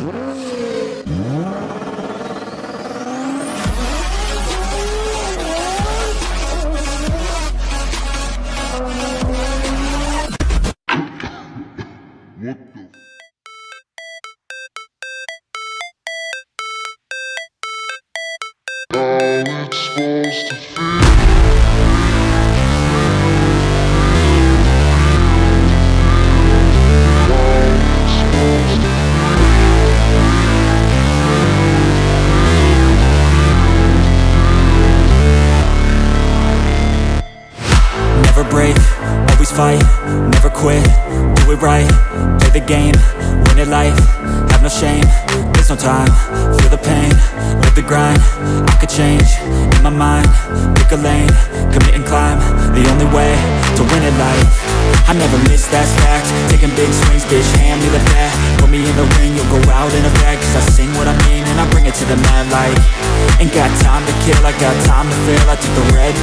How it's supposed to feel Never break, always fight, never quit, do it right, play the game, win it life, have no shame, there's no time, feel the pain, live the grind, I could change, in my mind, pick a lane, commit and climb, the only way to win it life, I never miss, that's fact, taking big swings, bitch, hand me the bat, put me in the ring, you'll go out in a bag, cause I sing what I mean, and I bring it to the mad light, ain't got time to kill, I got time to feel, I took the red